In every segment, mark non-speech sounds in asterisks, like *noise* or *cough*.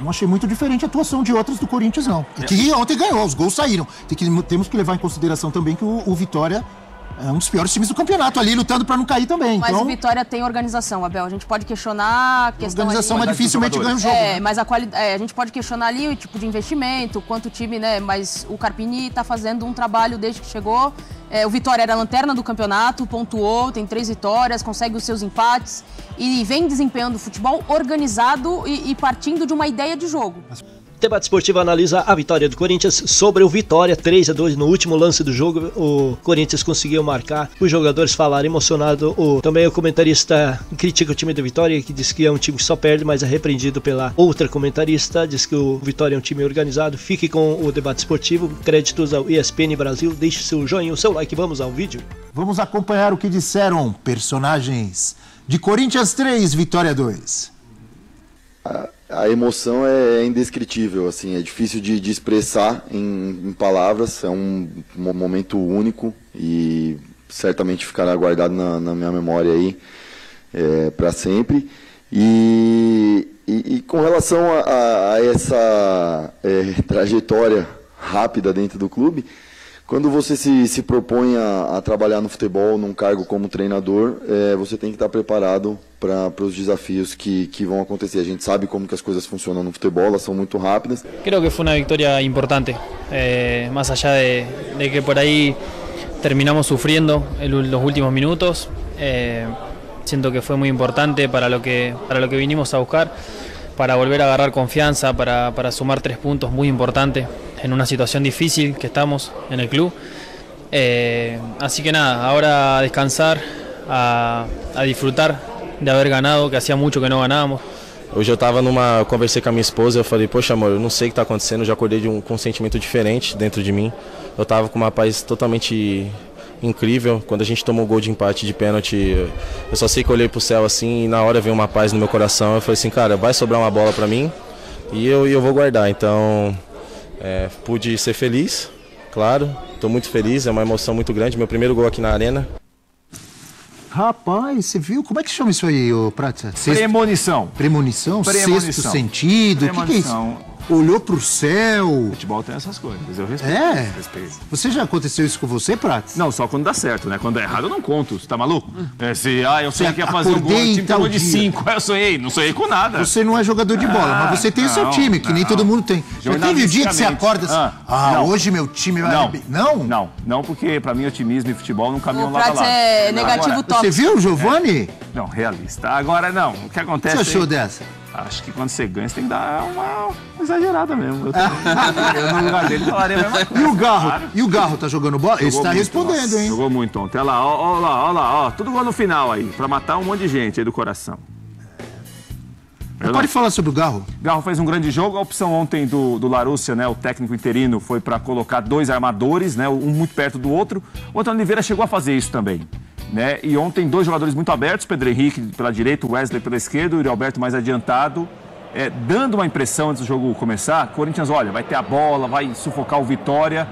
Não achei muito diferente a atuação de outras do Corinthians, não. E que ontem ganhou, os gols saíram. Tem que, temos que levar em consideração também que o, o Vitória é um dos piores times do campeonato ali, lutando para não cair também. Mas então, o Vitória tem organização, Abel. A gente pode questionar a questão. organização, ali, mas dificilmente ganha o jogo. É, né? mas a, quali... É, a gente pode questionar ali o tipo de investimento, quanto o time, né? Mas o Carpini tá fazendo um trabalho desde que chegou. É, o Vitória era a lanterna do campeonato, pontuou, tem três vitórias, consegue os seus empates e vem desempenhando futebol organizado e, e partindo de uma ideia de jogo. Debate Esportivo analisa a vitória do Corinthians sobre o Vitória 3 a 2 no último lance do jogo. O Corinthians conseguiu marcar. Os jogadores falaram emocionado. O, também o comentarista critica o time do Vitória, que diz que é um time que só perde, mas é repreendido pela outra comentarista. Diz que o Vitória é um time organizado. Fique com o debate esportivo. Créditos ao ESPN Brasil. Deixe seu joinha, o seu like. Vamos ao vídeo. Vamos acompanhar o que disseram personagens de Corinthians 3, Vitória 2. A, a emoção é, é indescritível, assim, é difícil de, de expressar em, em, palavras, é um, momento único e certamente ficará guardado na, na minha memória aí é, para sempre. E, e, e, com relação a, a essa é, trajetória rápida dentro do clube, quando você se, se propõe a, a, trabalhar no futebol, num cargo como treinador, é, você tem que estar preparado para os desafios que, que vão acontecer. A gente sabe como que as coisas funcionam no futebol, elas são muito rápidas. Creo que foi uma vitória importante, eh, más allá de, de, que por aí terminamos sufriendo en los últimos minutos. Eh, siento que fue muy importante para lo que, que vinimos a buscar, para volver a agarrar confianza, para, para sumar tres puntos muy importantes en una situación difícil que estamos en el club. Eh, así que nada, ahora a descansar, a, a, disfrutar de haber ganado, que hacía mucho que no ganábamos. Hoje eu estava numa. conversei com a minha esposa, eu falei, poxa amor, eu não sei o que está acontecendo, eu já acordei de um, com um sentimento diferente dentro de mim. Eu estava com uma paz totalmente incrível. Quando a gente tomou o gol de empate de pênalti, eu só sei que eu olhei pro céu assim e na hora veio uma paz no meu coração. Eu falei assim, cara, vai sobrar uma bola para mim e eu, eu vou guardar. Então é, pude ser feliz, claro. Estou muito feliz, é uma emoção muito grande. Meu primeiro gol aqui na arena. Rapaz, você viu? Como é que chama isso aí, ô Prata? Sexto... Premonição. Premonição? Premonição. Sexto sentido? O que, que é isso? Olhou pro céu. Futebol tem essas coisas, eu respeito. É? Respeito. Você já aconteceu isso com você, Prats? Não, só quando dá certo, né? Quando é errado eu não conto. Você tá maluco? É, se, ah, eu sonhei que ia fazer um gol, o time pegou de dia. 5. *laughs* Eu sonhei, não sonhei com nada. Você não é jogador de bola, Ah, mas você tem o seu time, que nem não. todo mundo tem. Já teve o dia que você acorda assim, Ah, ah, hoje meu time vai... Não. arrebentar." Não? Não, não, porque pra mim otimismo e futebol não caminham O lado a Prats lado. é negativo Agora, top. Você viu, Giovanni? Não, realista. Agora não, o que O que acontece você achou aí- dessa? Acho que quando você ganha, você tem que dar uma exagerada mesmo. Eu, também. *laughs* eu no lugar dele falaria a mesma coisa. E o Garro? Claro. E o Garro tá jogando bola? Ele muito, respondendo, nossa, hein? Jogou muito ontem. Olha lá, ó, ó lá, ó lá, ó. Tudo gol no final aí, pra matar um monte de gente aí do coração. Mas Pode falar sobre o Garro? Garro fez um grande jogo. A opção ontem do, do Larúcia, né, o técnico interino, foi para colocar dois armadores, né, um muito perto do outro. O Antônio Oliveira chegou a fazer isso também. Né? E ontem, dois jogadores muito abertos: Pedro Henrique pela direita, o Wesley pela esquerda, o Yuri Alberto mais adiantado. é, dando uma impressão antes do jogo começar: Corinthians, olha, vai ter a bola, vai sufocar o Vitória.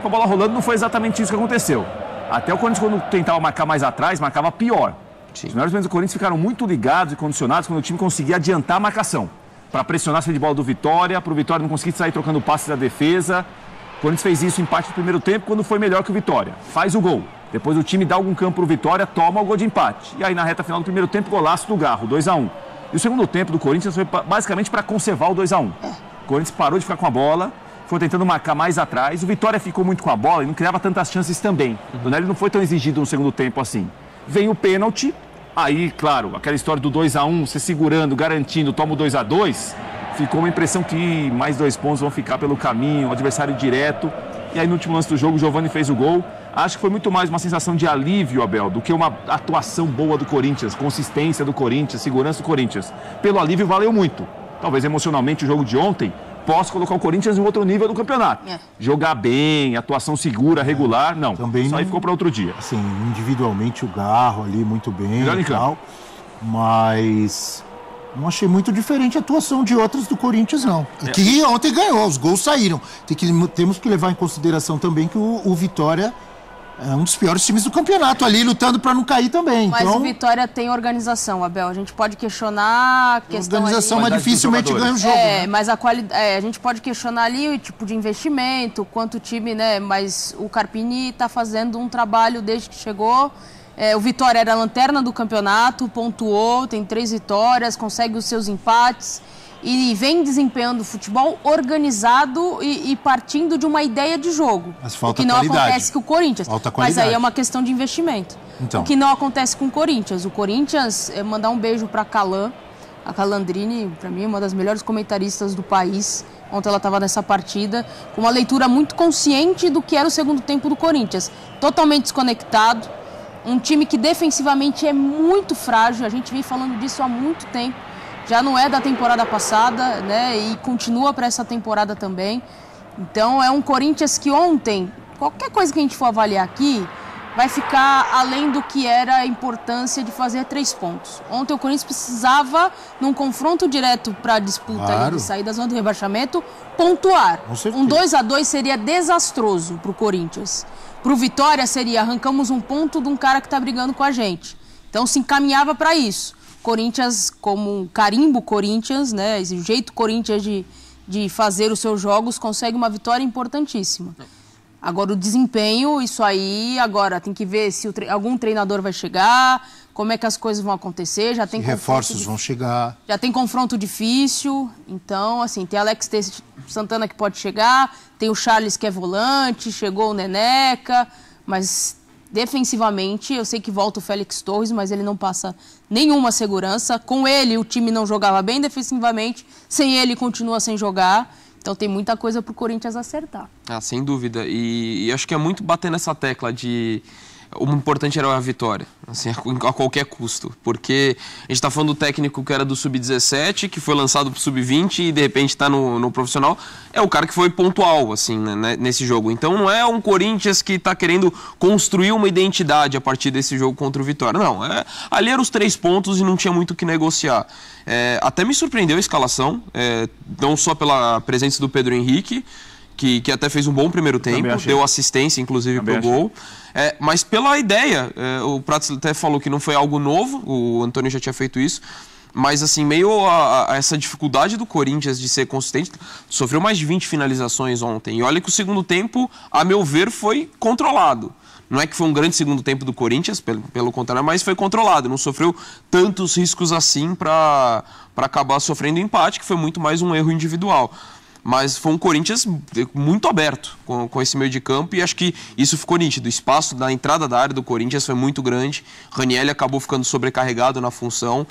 Com a bola rolando, não foi exatamente isso que aconteceu. Até o Corinthians, quando tentava marcar mais atrás, marcava pior. Os melhores momentos do Corinthians ficaram muito ligados e condicionados quando o time conseguia adiantar a marcação. Para pressionar a saída de bola do Vitória, para o Vitória não conseguir sair trocando passes da defesa. O Corinthians fez isso em parte do primeiro tempo, quando foi melhor que o Vitória. Faz o gol. Depois o time dá algum campo pro Vitória, toma o gol de empate. E aí na reta final do primeiro tempo, golaço do Garro, 2 a 1 E o segundo tempo do Corinthians foi basicamente para conservar o 2 a 1 O Corinthians parou de ficar com a bola, foi tentando marcar mais atrás. O Vitória ficou muito com a bola e não criava tantas chances também. O Donelli não foi tão exigido no segundo tempo assim. Vem o pênalti, aí, claro, aquela história do 2 a 1 você segurando, garantindo, toma o 2 a 2 ficou uma impressão que mais dois pontos vão ficar pelo caminho, o adversário direto. E aí no último lance do jogo, o Giovani fez o gol. Acho que foi muito mais uma sensação de alívio, Abel, do que uma atuação boa do Corinthians, consistência do Corinthians, segurança do Corinthians. Pelo alívio valeu muito. Talvez emocionalmente o jogo de ontem possa colocar o Corinthians em outro nível do campeonato. É. Jogar bem, atuação segura, regular, não. Também Isso aí não- ficou para outro dia. Assim, individualmente o Garro ali muito bem Melhor em e campo. tal. Mas não achei muito diferente a atuação de outras do Corinthians, não. É. Que ontem ganhou, os gols saíram. Tem que, temos que levar em consideração também que o, o Vitória é um dos piores times do campeonato ali, lutando para não cair também. Mas então, o Vitória tem organização, Abel. A gente pode questionar a questão organização, ali... mas dos dificilmente ganha o jogo. É, né? mas a qualidade. a gente pode questionar ali o tipo de investimento, quanto o time, né? Mas o Carpini está fazendo um trabalho desde que chegou. É, o Vitória era a lanterna do campeonato, pontuou, tem três vitórias, consegue os seus empates e vem desempenhando futebol organizado e, e partindo de uma ideia de jogo. Mas falta o que não qualidade. acontece com o Corinthians. Falta Mas aí qualidade. é uma questão de investimento. Então. O que não acontece com o Corinthians. O Corinthians, é, mandar um beijo para Calan, a Calandrini, para mim, é uma das melhores comentaristas do país. Ontem ela estava nessa partida, com uma leitura muito consciente do que era o segundo tempo do Corinthians. Totalmente desconectado. Um time que defensivamente é muito frágil, a gente vem falando disso há muito tempo. Já não é da temporada passada, né? E continua para essa temporada também. Então é um Corinthians que ontem, qualquer coisa que a gente for avaliar aqui, vai ficar além do que era a importância de fazer três pontos. Ontem o Corinthians precisava, num confronto direto para a disputa ali Claro. de sair da zona do rebaixamento, pontuar. Um 2 a 2 seria desastroso para o Corinthians. Para o Vitória seria arrancamos um ponto de um cara que está brigando com a gente. Então se encaminhava para isso. Corinthians como um carimbo Corinthians, né? Esse jeito Corinthians de, de fazer os seus jogos consegue uma vitória importantíssima. Agora o desempenho, isso aí, agora tem que ver se tre- algum treinador vai chegar, como é que as coisas vão acontecer, já tem reforços vão chegar. já tem confronto difícil, então, assim, tem Alex Teixeira Santana que pode chegar, tem o Charles que é volante, chegou o Neneca, mas defensivamente eu sei que volta o Félix Torres, mas ele não passa nenhuma segurança. Com ele o time não jogava bem defensivamente, sem ele continua sem jogar. Então tem muita coisa pro Corinthians acertar. Ah, sem dúvida. E, e acho que é muito bater nessa tecla de o importante era a vitória, assim, a, qualquer custo. Porque a gente está falando do técnico que era do Sub-17, que foi lançado pro Sub-20 e de repente está no, no profissional. É o cara que foi pontual, assim, né, né, nesse jogo. Então não é um Corinthians que está querendo construir uma identidade a partir desse jogo contra o Vitória. Não, é, ali eram os três pontos e não tinha muito o que negociar. É, até me surpreendeu a escalação, é, não só pela presença do Pedro Henrique, que, que até fez um bom primeiro tempo, deu assistência, inclusive, Também pro gol. É, mas pela ideia, é, o Prats até falou que não foi algo novo, o Antônio já tinha feito isso. Mas, assim, meio a, a essa dificuldade do Corinthians de ser consistente, sofreu mais de 20 finalizações ontem. E olha que o segundo tempo, a meu ver, foi controlado. Não é que foi um grande segundo tempo do Corinthians, pelo, pelo contrário, mas foi controlado. Não sofreu tantos riscos assim para acabar sofrendo empate, que foi muito mais um erro individual. Mas foi um Corinthians muito aberto com, com esse meio de campo e acho que isso ficou nítido. O espaço da entrada da área do Corinthians foi muito grande. Raniel acabou ficando sobrecarregado na função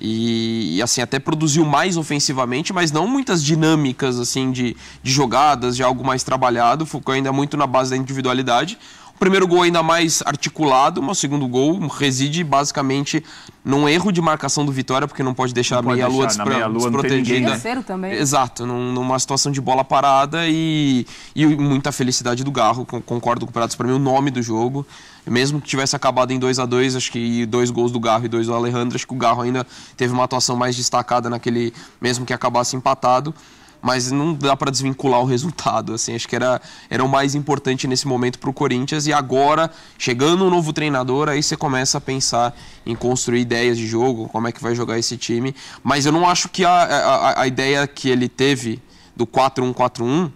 e, assim até produziu mais ofensivamente, mas não muitas dinâmicas assim de, de jogadas, de algo mais trabalhado. Ficou ainda muito na base da individualidade. Primeiro gol ainda mais articulado, mas o segundo gol reside basicamente num erro de marcação do Vitória, porque não pode deixar Não a meia-lua não tem ninguém, desprotegida. Terceiro também. Exato, num- numa situação de bola parada e, e muita felicidade do Garro. con- Concordo com o Pratos, para mim, o nome do jogo. Mesmo que tivesse acabado em 2 a 2 acho que dois gols do Garro e dois do Alejandro, acho que o Garro ainda teve uma atuação mais destacada naquele, mesmo que acabasse empatado. Mas não dá para desvincular o resultado, assim, acho que era, era o mais importante nesse momento para o Corinthians. E agora, chegando um novo treinador, aí você começa a pensar em construir ideias de jogo, como é que vai jogar esse time. Mas eu não acho que a, a, a ideia que ele teve do 4-1-4-1,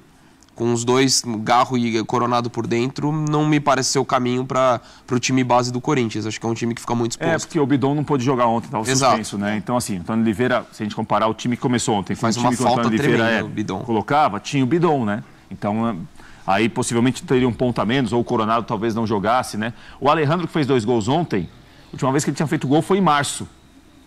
com os dois, Garro e Coronado por dentro, não me parece ser o caminho para o time base do Corinthians. Acho que é um time que fica muito É, exposto. porque o Bidon não pôde jogar ontem, tava Exato. suspenso, né? Então, assim, Antônio Oliveira, se a gente comparar o time que começou ontem Faz o time uma que o Antônio Oliveira é, colocava, tinha o Bidon, né? Então, é, aí possivelmente teria um ponto a menos, ou o Coronado talvez não jogasse, né? O Alejandro, que fez dois gols ontem, a última vez que ele tinha feito gol foi em março.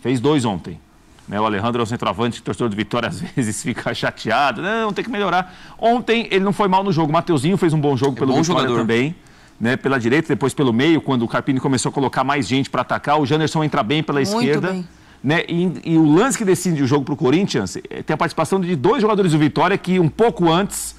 Fez dois ontem. Né, o Alejandro é o centroavante, que o torcedor do Vitória às *laughs* vezes fica chateado. Não, tem que melhorar. Ontem ele não foi mal no jogo. O Mateuzinho fez um bom jogo pelo bom Vitória jogador. também. Né, pela direita, depois pelo meio, quando o Carpini começou a colocar mais gente para atacar. O Janderson entra bem pela Muito esquerda. bem. Né, e, e o lance que decide o jogo para o Corinthians eh, tem a participação de dois jogadores do Vitória que um pouco antes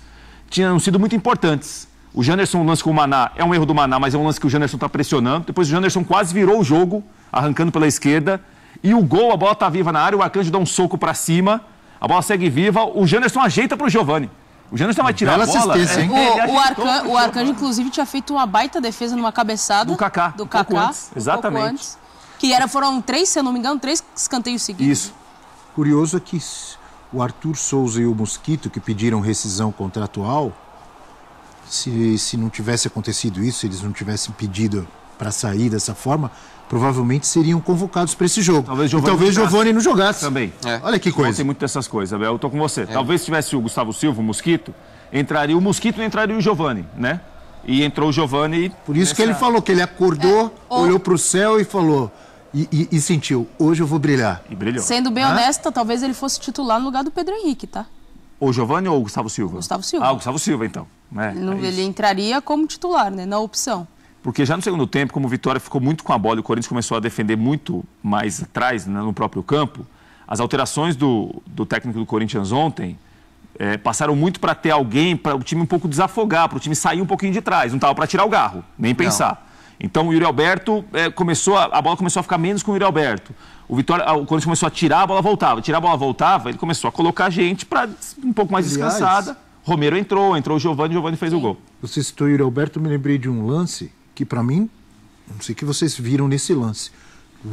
tinham sido muito importantes. O Janderson, o lance com o Maná, é um erro do Maná, mas é um lance que o Janderson está pressionando. Depois o Janderson quase virou o jogo, arrancando pela esquerda. E o gol, a bola tá viva na área, o Arcanjo dá um soco para cima, a bola segue viva, o Janderson ajeita para o Giovani. O Janderson vai tirar Bela a bola. assistência, hein? é, ele O, o, Arcan, pro o Arcanjo, inclusive, tinha feito uma baita defesa numa cabeçada. Do Kaká, Do um pouco Kaká. antes, um pouco exatamente. antes. que era, foram três, se eu não me engano, três escanteios seguidos. Isso. Curioso é que o Arthur Souza e o Mosquito, que pediram rescisão contratual, se, se não tivesse acontecido isso, se eles não tivessem pedido para sair dessa forma, provavelmente seriam convocados para esse jogo. Talvez Giovani talvez não jogasse. Giovani não jogasse. Também. É. Olha que Não coisa. tem muito dessas coisas, Abel. Eu tô com você. Talvez se tivesse o Gustavo Silva, o Mosquito, entraria o Mosquito e entraria o Giovani, né? E entrou o Giovani. Por isso que ele falou que ele acordou, ou- olhou para o céu e falou. E, e- e sentiu, hoje eu vou brilhar. E brilhou. Sendo bem Hã? honesta, talvez ele fosse titular no lugar do Pedro Henrique, tá? O Giovani ou o Gustavo Silva? Gustavo Silva. Ah, o Gustavo Silva, então. É, Ele, é ele entraria como titular, né? Na opção. Porque já no segundo tempo, como o Vitória ficou muito com a bola e o Corinthians começou a defender muito mais atrás, né, no próprio campo, as alterações do, do técnico do Corinthians ontem eh, passaram muito para ter alguém para o time um pouco desafogar, para o time sair um pouquinho de trás. Não estava para tirar o garro, nem pensar. Então o Yuri Alberto eh, começou, a, a bola começou a ficar menos com o Yuri Alberto. O Vitória, o Corinthians começou a tirar, a bola voltava. Tirar a bola voltava, ele começou a colocar gente para um pouco mais Aliás- descansada. Romero entrou, entrou o Giovani, o Giovani fez o gol. Você citou o Yuri Alberto, eu me lembrei de um lance que, para mim, não sei o que vocês viram nesse lance.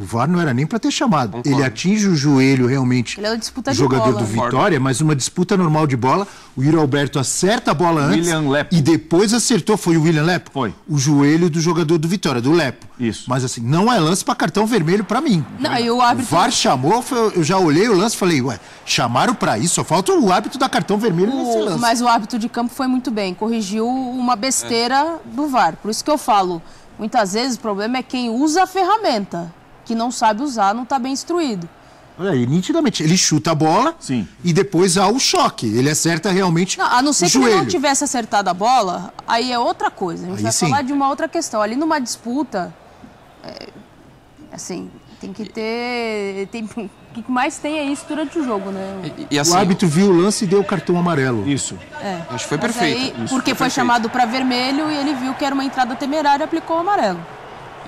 O VAR não era nem para ter chamado. Concordo. Ele atinge o joelho realmente Ele é jogador bola. do Vitória, mas uma disputa normal de bola. O Yuri Alberto acerta a bola antes William Lepo. e depois acertou. Foi o William Lepo? Foi. O joelho do jogador do Vitória, do Lepo. Isso. Mas assim, não é lance para cartão vermelho para mim. Não, e o O árbitro. VAR chamou, eu já olhei o lance e falei, ué, chamaram para isso, só falta o árbitro dar cartão vermelho nesse O- lance. mas o árbitro de campo foi muito bem, corrigiu uma besteira do VAR. Por isso que eu falo, muitas vezes o problema é quem usa a ferramenta, que não sabe usar, não está bem instruído. Olha aí, nitidamente, ele chuta a bola Sim. e depois há o choque. Ele acerta realmente Não, a não ser o que ele não tivesse acertado a bola, aí é outra coisa. A gente Aí vai sim. falar de uma outra questão. Ali numa disputa, é, assim, tem que ter. Tem, *laughs* o que mais tem é isso durante o jogo, né? E, e assim, O árbitro viu o lance e deu o cartão amarelo. Isso. acho que foi perfeito. aí, Isso, porque foi perfeito. chamado para vermelho e ele viu que era uma entrada temerária e aplicou o amarelo.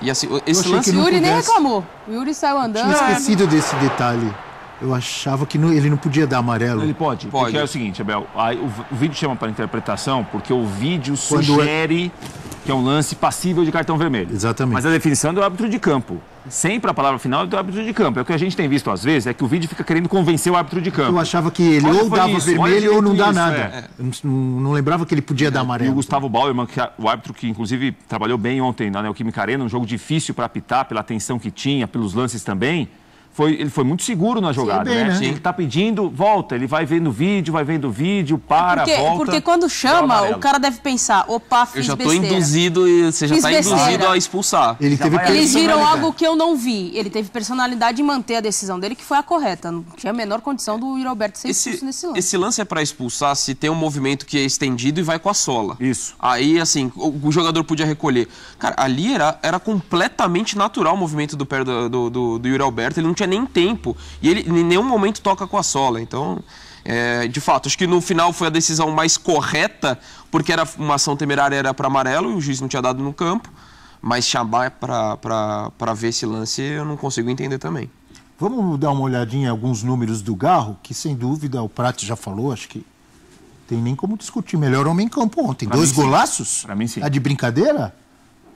E assim, esse achei lance. que O Yuri nem pudesse. reclamou. O Yuri saiu andando. Tinha esquecido desse detalhe. Eu achava que não- ele não podia dar amarelo. Ele pode, Pode. porque é o seguinte, Abel, aí o, o vídeo chama para interpretação porque o vídeo Quando é- sugere que é um lance passível de cartão vermelho. Exatamente. Mas a definição é do árbitro de campo. Sempre a palavra final é do árbitro de campo. É o que a gente tem visto às vezes, é que o vídeo fica querendo convencer o árbitro de campo. Eu achava que ele Olha, ou dava isso, vermelho ou não dá isso, nada. é. Eu não, não lembrava que ele podia dar E amarelo. o Gustavo Bauerman, que é o árbitro que inclusive trabalhou bem ontem na Neoquímica Arena, um jogo difícil para apitar, pela atenção que tinha, pelos lances também, foi, ele foi muito seguro na jogada, bem, né? né? Ele tá pedindo, volta, ele vai vendo o vídeo, vai vendo o vídeo, para, porque, volta. porque quando chama, o cara deve pensar, opa, Eu fiz já tô besteira. induzido e você já Fiz tá besteira. induzido a expulsar. Ele teve Eles viram algo que eu não vi. Ele teve personalidade em manter a decisão dele, que foi a correta. Não tinha a menor condição do Yuri Alberto ser expulso Esse, nesse lance. esse lance é pra expulsar se tem um movimento que é estendido e vai com a sola. Isso. Aí, assim, o, o jogador podia recolher. Cara, ali era, era completamente natural o movimento do pé do, do, do, do Yuri Alberto. Ele não tinha nem tempo. E ele em nenhum momento toca com a sola. Então, é, de fato, acho que no final foi a decisão mais correta, porque era uma ação temerária, era para amarelo e o juiz não tinha dado no campo. Mas chamar pra ver esse lance eu não consigo entender também. Vamos dar uma olhadinha em alguns números do Garro, que sem dúvida o Prato já falou, acho que tem nem como discutir. Melhor homem em campo ontem. Pra Dois mim, golaços? Pra mim, sim. Tá de brincadeira?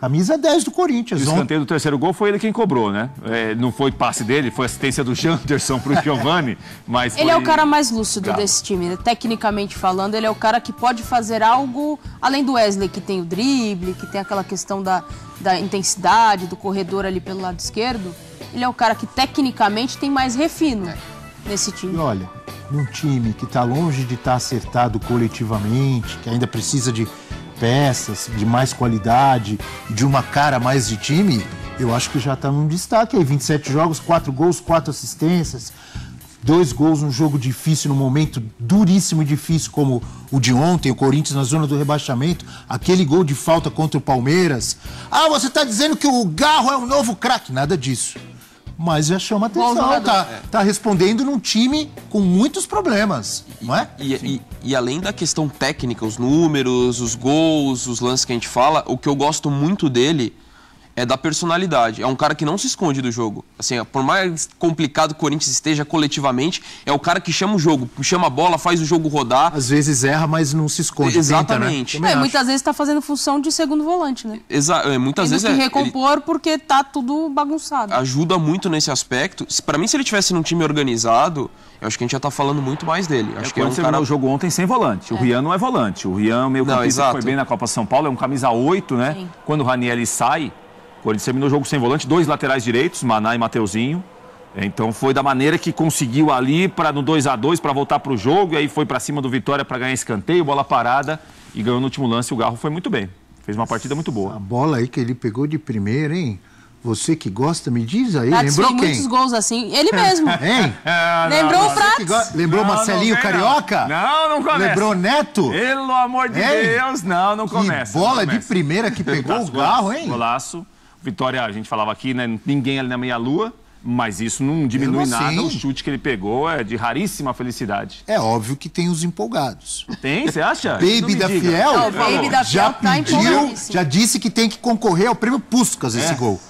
Camisa 10 do Corinthians. O escanteio do terceiro gol foi ele quem cobrou, né? É, não foi passe dele, foi assistência do *laughs* Janderson pro Giovani, mas Ele é foi- o cara mais lúcido Claro. desse time, né? tecnicamente falando, ele é o cara que pode fazer algo além do Wesley, que tem o drible, que tem aquela questão da, da intensidade, do corredor ali pelo lado esquerdo. Ele é o cara que tecnicamente tem mais refino nesse E time. olha, num time que está longe de estar acertado coletivamente, que ainda precisa de peças de mais qualidade, de uma cara mais de time, eu acho que já está num destaque aí. 27 jogos, 4 gols, 4 assistências, dois gols num jogo difícil, num momento duríssimo e difícil como o de ontem, o Corinthians na zona do rebaixamento, aquele gol de falta contra o Palmeiras. Ah, você está dizendo que o Garro é um novo craque? Nada disso. Mas já chama Bom atenção, jogador. tá, tá respondendo num time com muitos problemas, não é? E, e- e além da questão técnica, os números, os gols, os lances que a gente fala, o que eu gosto muito dele é da personalidade. É um cara que não se esconde do jogo. Assim, por mais complicado o Corinthians esteja coletivamente, é o cara que chama o jogo, chama a bola, faz o jogo rodar. Às vezes erra, mas não se esconde. Exatamente. Tenta, né? É, muitas vezes está fazendo função de segundo volante, né? Exa é, muitas Tendo vezes que é, recompor porque tá tudo bagunçado. ele ajuda muito nesse aspecto. Pra mim, se ele tivesse num time organizado, eu acho que a gente já tá falando muito mais dele. Acho É, que é um cara terminou o jogo ontem sem volante. O Rian não é volante. O Rian, meio que exato. foi bem na Copa São Paulo, é um camisa 8, né? Sim. Quando o Ranielli sai, o Corinthians terminou o jogo sem volante, dois laterais direitos, Maná e Mateuzinho. Então foi da maneira que conseguiu ali para no 2 a 2 para voltar para o jogo, e aí foi para cima do Vitória para ganhar escanteio, bola parada e ganhou no último lance. O Garro foi muito bem. Fez uma partida muito A boa. bola aí que ele pegou de primeira, hein? Você que gosta, me diz aí. Prats Lembrou fez quem? muitos gols assim. Ele *laughs* mesmo. Hein? *laughs* Lembrou o Você que Prats? go- Lembrou Não, Marcelinho não vem, Carioca? Não, não começa. Lembrou Neto? Pelo amor de Hein? Deus, não, não Que começa. bola não de começa. primeira que *laughs* pegou o garro, hein? Golaço. Vitória, a gente falava aqui, né? Ninguém ali na meia-lua, mas isso não diminui Mesmo nada. assim. O chute que ele pegou é de raríssima felicidade. É óbvio que tem os empolgados. Tem, você acha? *laughs* Baby da diga. Fiel Não, o Baby da já Fiel tá pediu, empolgadíssimo. já disse que tem que concorrer ao prêmio Puskas esse É. gol.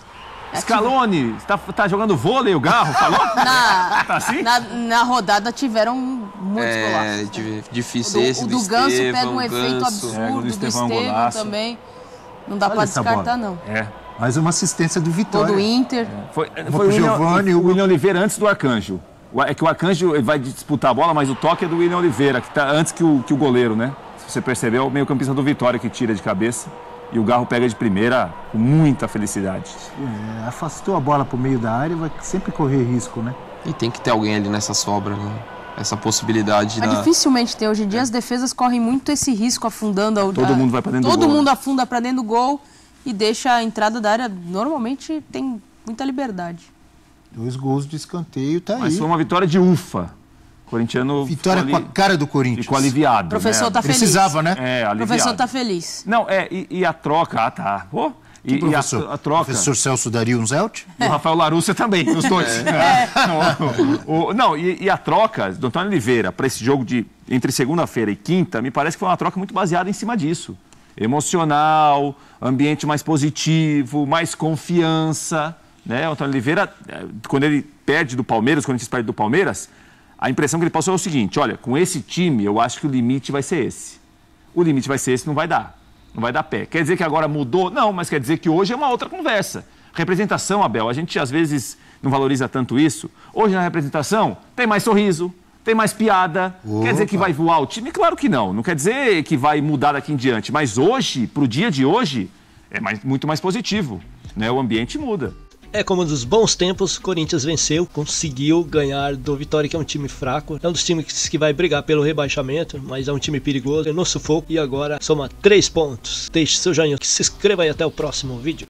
Scaloni, tá, tá jogando vôlei o Garro, falou? *laughs* Na, *laughs* Tá assim? na, na rodada tiveram muitos É, golaços. O difícil do, esse o do, do Ganso Estevão, pega um efeito Ganso. É, o do absurdo, do Estevão é um Estevam golaço. também. Não dá Olha pra descartar, bola. não. É. Mais uma assistência do Ou Vitória. do Inter. Foi, Uma foi o, Giovani, o William Oliveira antes do Arcanjo. O- É que o Arcanjo vai disputar a bola, mas o toque é do William Oliveira, que tá antes que o, que o goleiro, né? Se você percebeu, é o meio campista do Vitória que tira de cabeça. E o Garro pega de primeira com muita felicidade. É, afastou a bola pro meio da área, vai sempre correr risco, né? E tem que ter alguém ali nessa sobra, né? Essa possibilidade Mas da... dificilmente tem. Hoje em dia as defesas correm muito esse risco afundando. a- Todo mundo vai pra dentro do Todo gol, mundo né? afunda pra dentro do gol e deixa a entrada da área. Normalmente tem muita liberdade. Dois gols de escanteio, tá Mas aí. foi uma vitória de ufa. O corintiano Vitória ficou, com a cara do Corinthians. ficou aliviado. O professor né? tá feliz. Precisava, né? É, O aliviado. professor tá feliz. Não, é, e, e a troca, ah tá. Pô, e, e professor? a, a troca. Professor Celso daria um Zelt? O Rafael Larúcia também, os dois. *laughs* É. *laughs* O- o- não, e, e a troca do Antônio Oliveira para esse jogo de entre segunda-feira e quinta, me parece que foi uma troca muito baseada em cima disso. Emocional, ambiente mais positivo, mais confiança. Né? O Antônio Oliveira, eh, quando ele perde do Palmeiras, quando a perde do Palmeiras, a impressão que ele passou é o seguinte: olha, com esse time, eu acho que o limite vai ser esse. O limite vai ser esse, não vai dar. Não vai dar pé. Quer dizer que agora mudou? Não, mas quer dizer que hoje é uma outra conversa. Representação, Abel, a gente às vezes não valoriza tanto isso. Hoje na representação tem mais sorriso, tem mais piada. Quer dizer que vai voar o time? Claro que não. Não quer dizer que vai mudar daqui em diante. Mas hoje, pro dia de hoje, é mais- muito mais positivo. Né? O ambiente muda. É como nos bons tempos, Corinthians venceu, conseguiu ganhar do Vitória, que é um time fraco. É um dos times que vai brigar pelo rebaixamento, mas é um time perigoso, é no sufoco e agora soma três pontos. Deixe seu joinha, se inscreva e até o próximo vídeo.